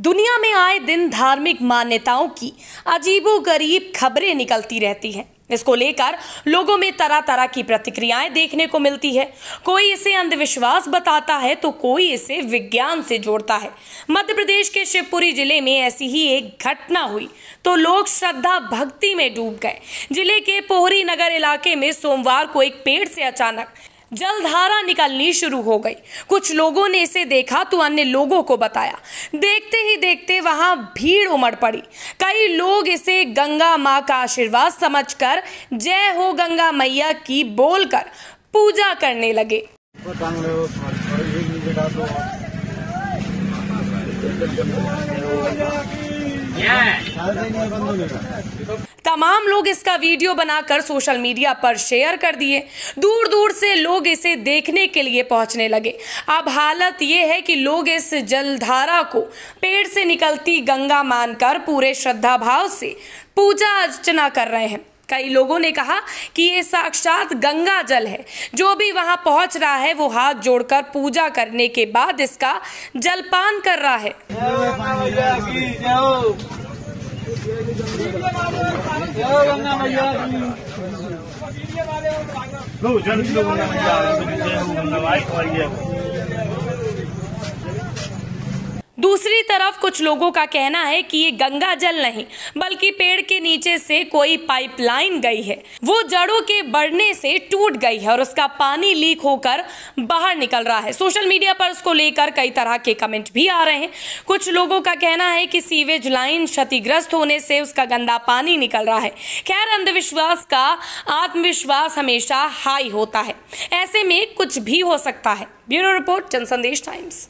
दुनिया में आए दिन धार्मिक मान्यताओं की अजीबो गरीब खबरें निकलती रहती हैं। इसको लेकर लोगों में तरह तरह की प्रतिक्रियाएँ देखने को मिलती है। कोई इसे अंधविश्वास बताता है तो कोई इसे विज्ञान से जोड़ता है। मध्य प्रदेश के शिवपुरी ज़िले में ऐसी ही एक घटना हुई तो लोग श्रद्धा भक्ति में डूब गए। ज़िले के पोहरी नगर इलाके में सोमवार को एक पेड़ से अचानक जलधारा निकलनी शुरू हो गई। कुछ लोगों ने इसे देखा तो अन्य लोगों को बताया। देखते ही देखते वहाँ भीड़ उमड़ पड़ी। कई लोग इसे गंगा माँ का आशीर्वाद समझकर, जय हो गंगा मैया की बोलकर पूजा करने लगे। चांगलं तमाम लोग इसका वीडियो बनाकर सोशल मीडिया पर शेयर कर दिए। दूर दूर से लोग इसे देखने के लिए पहुँचने लगे। अब हालत ये है कि लोग इस जलधारा को पेड़ से निकलती गंगा मानकर पूरे श्रद्धा भाव से पूजा अर्चना कर रहे हैं। कई लोगों ने कहा कि ये साक्षात गंगा जल है। जो भी वहाँ पहुँच रहा है, वो हाथ जोड़कर पूजा करने के बाद इसका जलपान कर रहा है। जल्दी दूसरी तरफ़ कुछ लोगों का कहना है कि ये गंगा जल नहीं, बल्कि पेड़ के नीचे से कोई पाइपलाइन गई है। वो जड़ों के बढ़ने से टूट गई है और उसका पानी लीक होकर बाहर निकल रहा है। सोशल मीडिया पर उसको लेकर कई तरह के कमेंट भी आ रहे हैं। कुछ लोगों का कहना है कि सीवेज लाइन क्षतिग्रस्त होने से उसका गंदा पानी निकल रहा है। खैर, अंधविश्वास का आत्मविश्वास हमेशा हाई होता है। ऐसे में कुछ भी हो सकता है। Bureau report, Jansandesh Times.